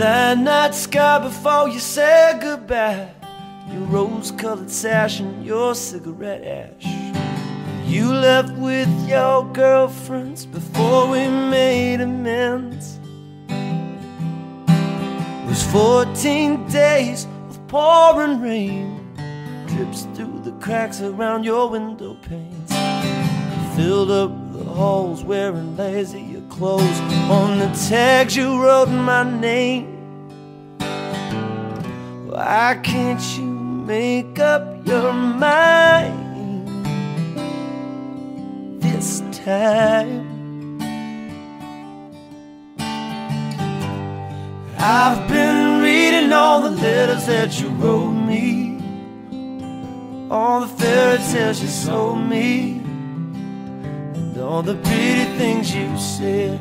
blind night sky before you said goodbye. Your rose colored sash and your cigarette ash. You left with your girlfriends before we made amends. It was 14 days of pouring rain, drips through the cracks around your window panes. Filled up the halls wearing lazy clothes. On the tags you wrote my name. Why can't you make up your mind this time? I've been reading all the letters that you wrote me, all the fairy tales you sold me, all the pretty things you said.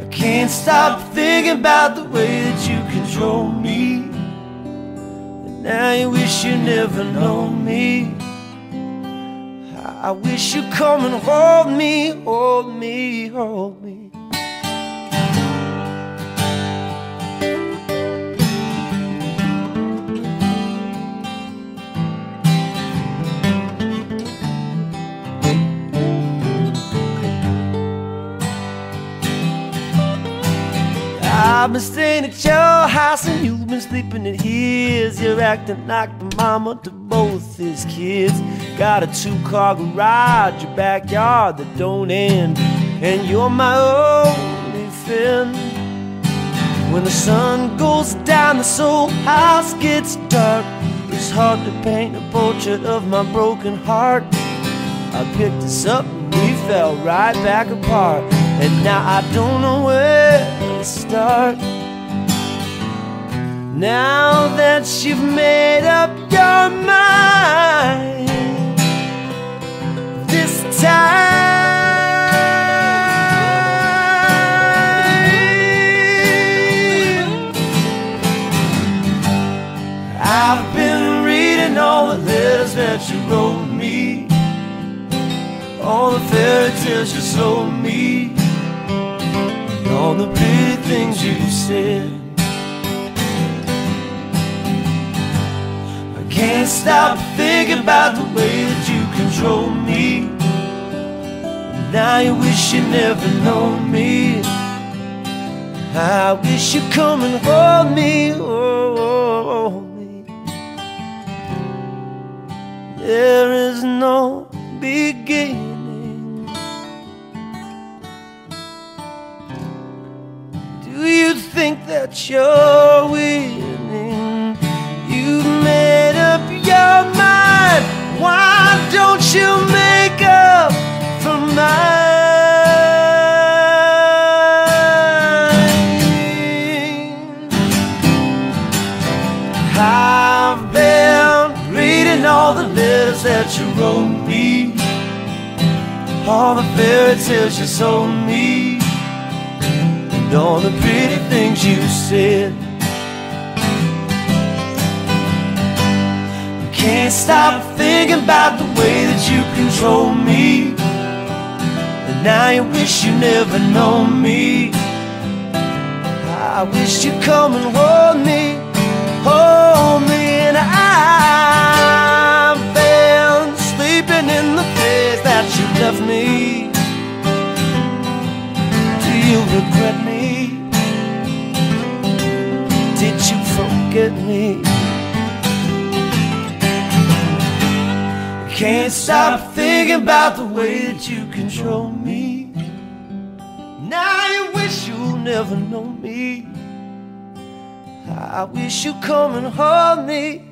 I can't stop thinking about the way that you control me. And now you wish you never known me. I wish you'd come and hold me, hold me, hold me. I've been staying at your house and you've been sleeping at his. You're acting like the mama to both his kids. Got a two-car garage, your backyard that don't end, and you're my only friend. When the sun goes down, this old house gets dark. It's hard to paint a portrait of my broken heart. I picked us up and we fell right back apart. And now I don't know where to start. Now that you've made up your mind, this time. I've been reading all the letters that you wrote me, all the fairy tales you sold me, all the pretty things you said. I can't stop thinking about the way that you control me. Now you wish you never known me. I wish you'd come and hold me, hold me. There is no beginning. That you're winning? You've made up your mind. Why don't you make up for mine? I've been reading all the letters that you wrote me, all the fairy tales you sold me, and all the pretty things you said. I can't stop thinking about the way that you control me. And now you wish you never known me. I wish you'd come and hold me, hold me, forget me? Can't stop thinking about the way that you control me. Now you wish you'll never know me. I wish you'd come and hold me,